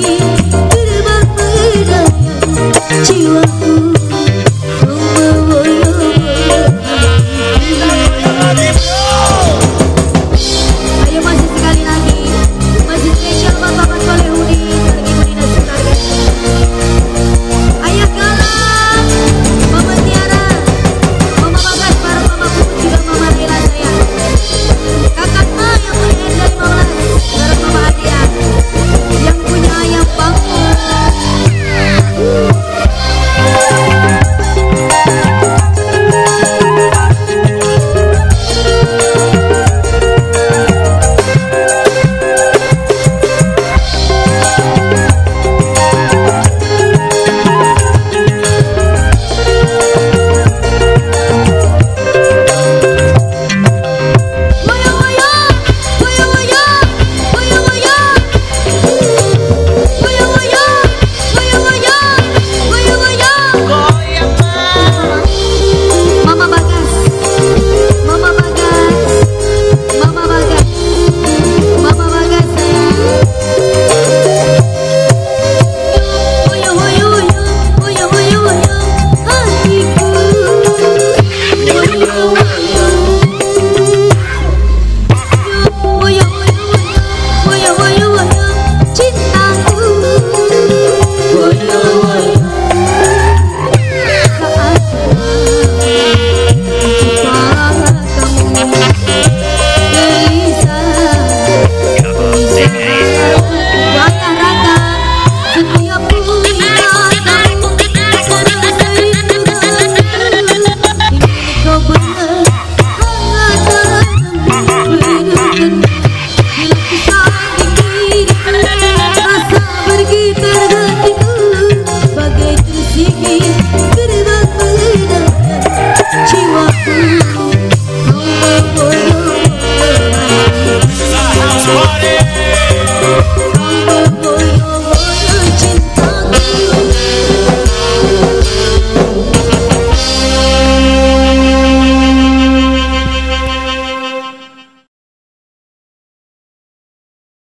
you.